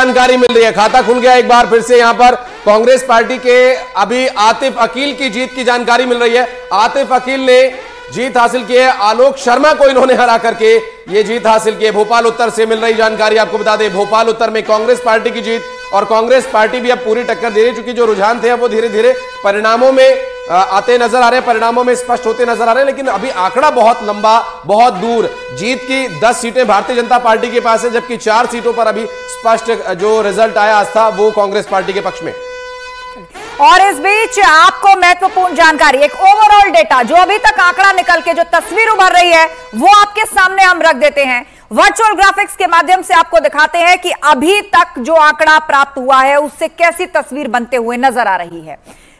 जानकारी मिल रही है। खाता खुल गया एक बार फिर से यहाँ पर। कांग्रेस पार्टी के अभी आतिफ अकील की जीत की जानकारी मिल रही है। आतिफ अकील ने जीत हासिल की है। आलोक शर्मा को इन्होंने हरा करके ये जीत हासिल की है। भोपाल उत्तर से मिल रही जानकारी आपको बता दें। भोपाल उत्तर में कांग्रेस पार्टी की जीत और कांग्रेस पार्टी भी अब पूरी टक्कर दे रही चूँकि जो रुझान थे वो धीरे धीरे परिणामों में आते नज़र आ रहे हैं, परिणामों में स्पष्ट होते नज़र आ रहे हैं, लेकिन अभी आंकड़ा बहुत लंबा, बहुत दूर। जीत की 10 सीटें भारतीय जनता पार्टी के पास है, जबकि चार सीटों पर अभी स्पष्ट जो रिज़ल्ट आया आज था, वो कांग्रेस पार्टी के पक्ष में। और इस बीच आपको महत्वपूर्ण जानकारी, एक ओवरऑल डेटा जो अभी तक आंकड़ा निकल के जो तस्वीर उभर रही है, वो आपके सामने हम रख देते हैं। वर्चुअल ग्राफिक्स के माध्यम से आपको दिखाते हैं कि अभी तक जो आंकड़ा प्राप्त हुआ है, उससे कैसी तस्वीर बनते हुए नज़र आ रही है।